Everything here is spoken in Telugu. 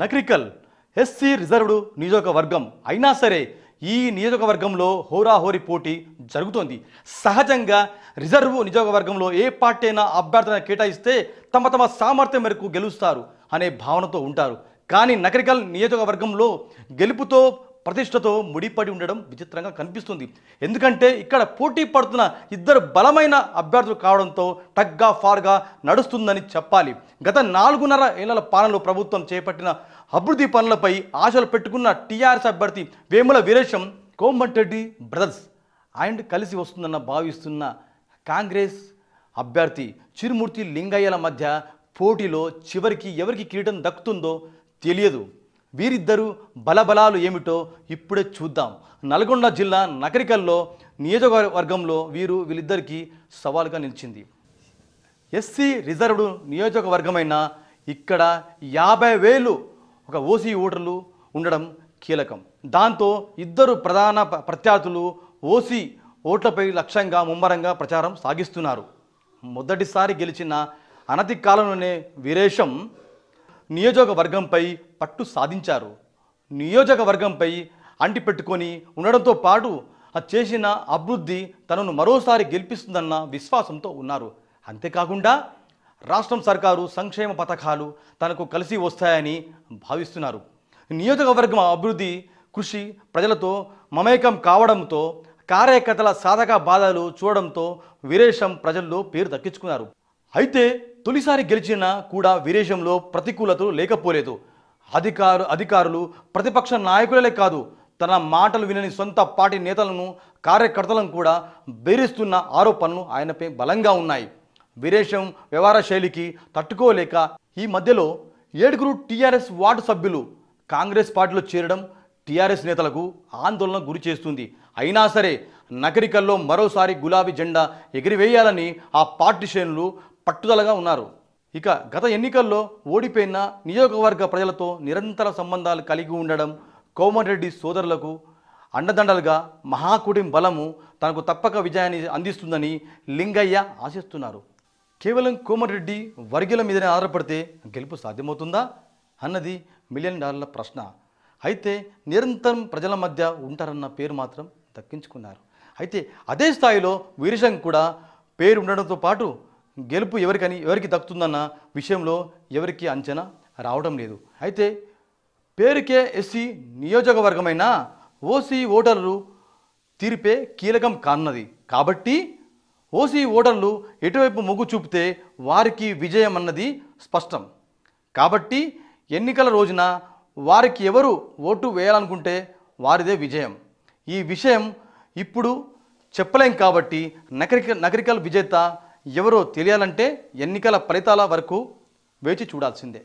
నక్రికల్ ఎస్సీ రిజర్వ్డ్ నియోజకవర్గం అయినా సరే ఈ నియోజకవర్గంలో హోరాహోరీ పోటీ జరుగుతోంది. సహజంగా రిజర్వ్ నియోజకవర్గంలో ఏ పార్టీ అయినా అభ్యర్థులను కేటాయిస్తే తమ తమ సామర్థ్యం మేరకు గెలుస్తారు అనే భావనతో ఉంటారు. కానీ నకరికల్ నియోజకవర్గంలో గెలుపుతో ప్రతిష్టతో ముడిపడి ఉండడం విచిత్రంగా కనిపిస్తుంది. ఎందుకంటే ఇక్కడ పోటీ పడుతున్న ఇద్దరు బలమైన అభ్యర్థులు కావడంతో టగ్గా ఫార్గా నడుస్తుందని చెప్పాలి. గత నాలుగున్నర ఏళ్ళ పాలనలో ప్రభుత్వం చేపట్టిన అభివృద్ధి పనులపై ఆశలు పెట్టుకున్న టీఆర్ఎస్ అభ్యర్థి వేముల వీరేశం కోమటిరెడ్డి బ్రదర్స్ అండ్ కలిసి వస్తుందన్న భావిస్తున్న కాంగ్రెస్ అభ్యర్థి చిరుమూర్తి లింగయ్యల మధ్య పోటీలో చివరికి ఎవరికి కిరీటం దక్కుతుందో తెలియదు. వీరిద్దరూ బలబలాలు ఏమిటో ఇప్పుడే చూద్దాం. నల్గొండ జిల్లా నకరికల్లో నియోజకవర్గంలో వీరు వీళ్ళిద్దరికీ సవాలుగా నిలిచింది. ఎస్సీ రిజర్వ్డ్ నియోజకవర్గమైన ఇక్కడ యాభై వేలు ఒక ఓసీ ఓటర్లు ఉండడం కీలకం. దాంతో ఇద్దరు ప్రధాన ప్రత్యర్థులు ఓసీ ఓట్లపై లక్ష్యంగా ముమ్మరంగా ప్రచారం సాగిస్తున్నారు. మొదటిసారి గెలిచిన అనతి కాలంలోనే వీరేశం నియోజకవర్గంపై పట్టు సాధించారు. నియోజకవర్గంపై అంటిపెట్టుకొని ఉండడంతో పాటు చేసిన అభివృద్ధి తనను మరోసారి గెలిపిస్తుందన్న విశ్వాసంతో ఉన్నారు. అంతేకాకుండా రాష్ట్రం సర్కారు సంక్షేమ పథకాలు తనకు కలిసి వస్తాయని భావిస్తున్నారు. నియోజకవర్గం అభివృద్ధి కృషి ప్రజలతో మమేకం కావడంతో కార్యకర్తల సాధక బాధలు చూడడంతో వీరేశం ప్రజల్లో పేరు దక్కించుకున్నారు. అయితే తొలిసారి గెలిచినా కూడా వీరేశంలో ప్రతికూలతలు లేకపోలేదు. అధికారు అధికారులు ప్రతిపక్ష నాయకులే కాదు తన మాటలు వినని సొంత పార్టీ నేతలను కార్యకర్తలను కూడా బెదిరిస్తున్న ఆరోపణలు ఆయనపై బలంగా ఉన్నాయి. వీరేశం వ్యవహార శైలికి తట్టుకోలేక ఈ మధ్యలో ఏడుగురు టీఆర్ఎస్ వార్డు సభ్యులు కాంగ్రెస్ పార్టీలో చేరడం టీఆర్ఎస్ నేతలకు ఆందోళన గురి చేస్తుంది. అయినా సరే నగరికల్లో మరోసారి గులాబీ జెండా ఎగిరివేయాలని ఆ పార్టీ శ్రేణులు పట్టుదలగా ఉన్నారు. ఇక గత ఎన్నికల్లో ఓడిపోయిన నియోజకవర్గ ప్రజలతో నిరంతర సంబంధాలు కలిగి ఉండడం కోమటిరెడ్డి సోదరులకు అండదండలుగా మహాకూటమి బలము తనకు తప్పక విజయాన్ని అందిస్తుందని లింగయ్య ఆశిస్తున్నారు. కేవలం కోమటిరెడ్డి వర్గీల మీదనే ఆధారపడితే గెలుపు సాధ్యమవుతుందా? అన్నది మిలియన్ డాలర్ల ప్రశ్న. అయితే నిరంతరం ప్రజల మధ్య ఉంటారన్న పేరు మాత్రం దక్కించుకున్నారు. అయితే అదే స్థాయిలో వీరేశం కూడా పేరు ఉండడంతో పాటు గెలుపు ఎవరికని ఎవరికి దక్కుతుందన్న విషయంలో ఎవరికి అంచనా రావడం లేదు. అయితే పేరుకే ఎస్సీ నియోజకవర్గమైన ఓసీ ఓటర్లు తీర్పే కీలకం కానున్నది. కాబట్టి ఓసీ ఓటర్లు ఎటువైపు మొగ్గు చూపితే వారికి విజయం అన్నది స్పష్టం. కాబట్టి ఎన్నికల రోజున వారికి ఎవరు ఓటు వేయాలనుకుంటే వారిదే విజయం. ఈ విషయం ఇప్పుడు చెప్పలేం కాబట్టి నగరిక నగరికల్ విజేత ఎవరో తెలియాలంటే ఎన్నికల ఫలితాల వరకు వేచి చూడాల్సిందే.